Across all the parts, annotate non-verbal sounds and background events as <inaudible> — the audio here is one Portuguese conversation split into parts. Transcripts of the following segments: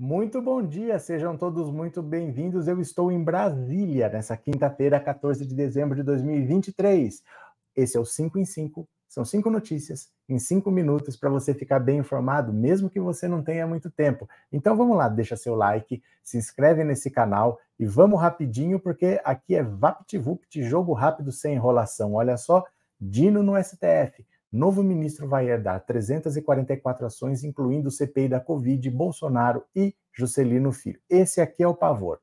Muito bom dia, sejam todos muito bem-vindos. Eu estou em Brasília nessa quinta-feira, 14 de dezembro de 2023. Esse é o 5 em 5, são cinco notícias em cinco minutos para você ficar bem informado, mesmo que você não tenha muito tempo. Então vamos lá, deixa seu like, se inscreve nesse canal e vamos rapidinho, porque aqui é VaptVupt, jogo rápido sem enrolação. Olha só, Dino no STF. Novo ministro vai herdar 344 ações, incluindo o CPI da Covid, Bolsonaro e Juscelino Filho. Esse aqui é o pavor,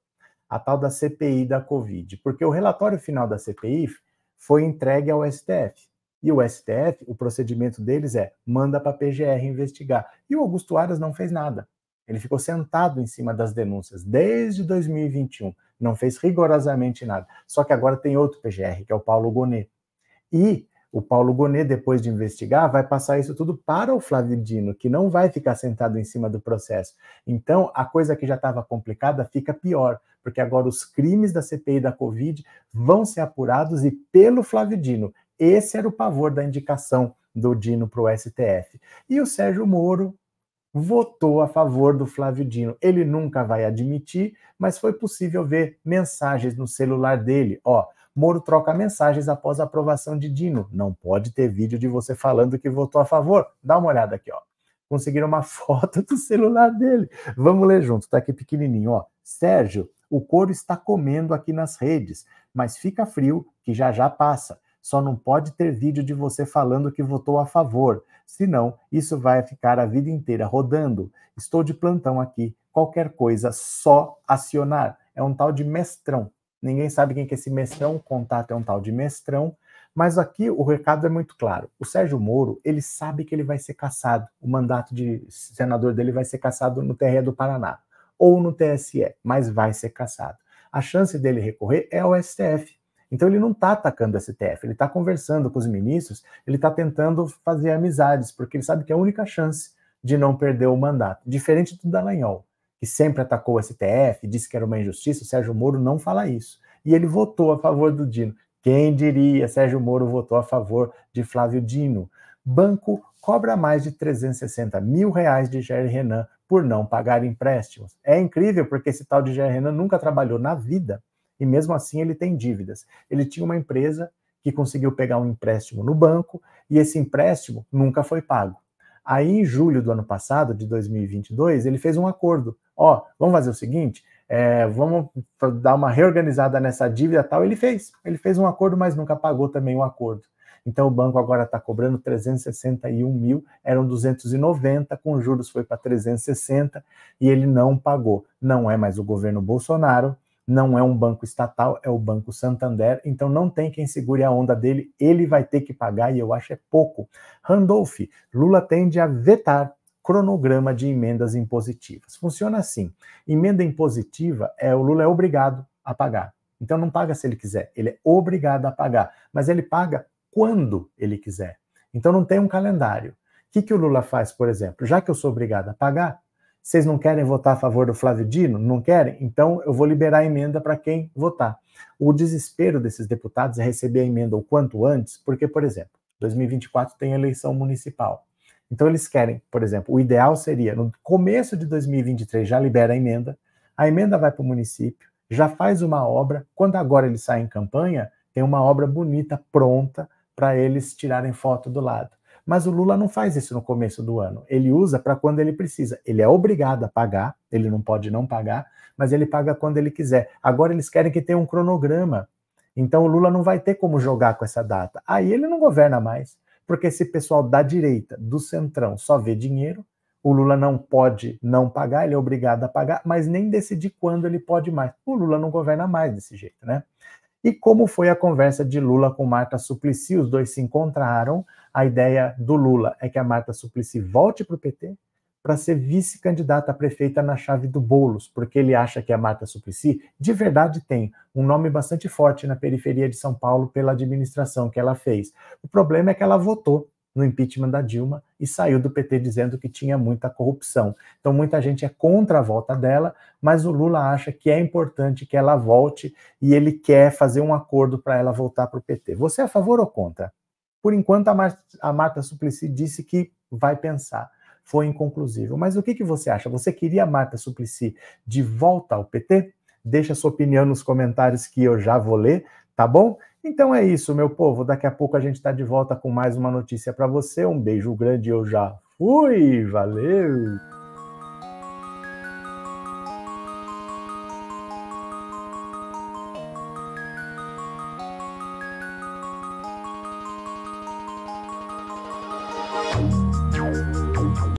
a tal da CPI da Covid, porque o relatório final da CPI foi entregue ao STF. E o STF, o procedimento deles é manda para a PGR investigar. E o Augusto Aras não fez nada. Ele ficou sentado em cima das denúncias desde 2021, não fez rigorosamente nada. Só que agora tem outro PGR, que é o Paulo Gonet. E o Paulo Gonet, depois de investigar, vai passar isso tudo para o Flávio Dino, que não vai ficar sentado em cima do processo. Então, a coisa que já estava complicada fica pior, porque agora os crimes da CPI da Covid vão ser apurados e pelo Flávio Dino. Esse era o pavor da indicação do Dino para o STF. E o Sérgio Moro votou a favor do Flávio Dino. Ele nunca vai admitir, mas foi possível ver mensagens no celular dele. Ó, Moro troca mensagens após a aprovação de Dino. Não pode ter vídeo de você falando que votou a favor. Dá uma olhada aqui, ó. Conseguiram uma <laughs> foto do celular dele. Vamos ler junto, tá aqui pequenininho, ó. Sérgio, o couro está comendo aqui nas redes, mas fica frio que já já passa. Só não pode ter vídeo de você falando que votou a favor, senão isso vai ficar a vida inteira rodando. Estou de plantão aqui. Qualquer coisa, só acionar. É um tal de mestrão. Ninguém sabe quem que é esse mestrão, o contato é um tal de mestrão, mas aqui o recado é muito claro. O Sérgio Moro, ele sabe que ele vai ser caçado. O mandato de senador dele vai ser caçado no TRE do Paraná ou no TSE, mas vai ser caçado. A chance dele recorrer é ao STF. Então ele não está atacando o STF, ele está conversando com os ministros, ele está tentando fazer amizades, porque ele sabe que é a única chance de não perder o mandato. Diferente do Dallagnol que sempre atacou o STF, disse que era uma injustiça, o Sérgio Moro não fala isso. E ele votou a favor do Dino. Quem diria, Sérgio Moro votou a favor de Flávio Dino. Banco cobra mais de 360 mil reais de Jair Renan por não pagar empréstimos. É incrível porque esse tal de Jair Renan nunca trabalhou na vida e mesmo assim ele tem dívidas. Ele tinha uma empresa que conseguiu pegar um empréstimo no banco e esse empréstimo nunca foi pago. Aí, em julho do ano passado, de 2022, ele fez um acordo. Ó, vamos fazer o seguinte, é, vamos dar uma reorganizada nessa dívida tal. Ele fez, ele fez um acordo, mas nunca pagou também o acordo. Então o banco agora está cobrando 361 mil, eram 290, com juros foi para 360 e ele não pagou. Não é mais o governo Bolsonaro, não é um banco estatal, é o Banco Santander, então não tem quem segure a onda dele, ele vai ter que pagar e eu acho é pouco. Randolph, Lula tende a vetar cronograma de emendas impositivas. Funciona assim: emenda impositiva é o Lula é obrigado a pagar. Então não paga se ele quiser, ele é obrigado a pagar, mas ele paga quando ele quiser. Então não tem um calendário. O que, que o Lula faz, por exemplo? Já que eu sou obrigado a pagar, vocês não querem votar a favor do Flávio Dino? Não querem? Então eu vou liberar a emenda para quem votar. O desespero desses deputados é receber a emenda o quanto antes, porque, por exemplo, 2024 tem eleição municipal. Então eles querem, por exemplo, o ideal seria no começo de 2023 já libera a emenda, a emenda vai para o município, já faz uma obra, quando agora eles saem em campanha, tem uma obra bonita pronta para eles tirarem foto do lado. Mas o Lula não faz isso no começo do ano. Ele usa para quando ele precisa. Ele é obrigado a pagar, ele não pode não pagar, mas ele paga quando ele quiser. Agora eles querem que tenha um cronograma. Então o Lula não vai ter como jogar com essa data. Aí ele não governa mais, porque esse pessoal da direita, do centrão, só vê dinheiro. O Lula não pode não pagar, ele é obrigado a pagar, mas nem decidir quando ele pode mais. O Lula não governa mais desse jeito, né? E como foi a conversa de Lula com Marta Suplicy? Os dois se encontraram. A ideia do Lula é que a Marta Suplicy volte para o PT para ser vice-candidata a prefeita na chave do Bolos, porque ele acha que a Marta Suplicy de verdade tem um nome bastante forte na periferia de São Paulo pela administração que ela fez. O problema é que ela votou no impeachment da Dilma e saiu do PT dizendo que tinha muita corrupção. Então muita gente é contra a volta dela, mas o Lula acha que é importante que ela volte e ele quer fazer um acordo para ela voltar para o PT. Você é a favor ou contra? Por enquanto a Marta, a Marta Suplicy disse que vai pensar. foi inconclusivo. Mas o que, que você acha? Você queria a Marta Suplicy de volta ao PT? Deixa sua opinião nos comentários que eu já vou ler, tá bom? Então é isso, meu povo. Daqui a pouco a gente está de volta com mais uma notícia para você. Um beijo grande, eu já fui. Valeu!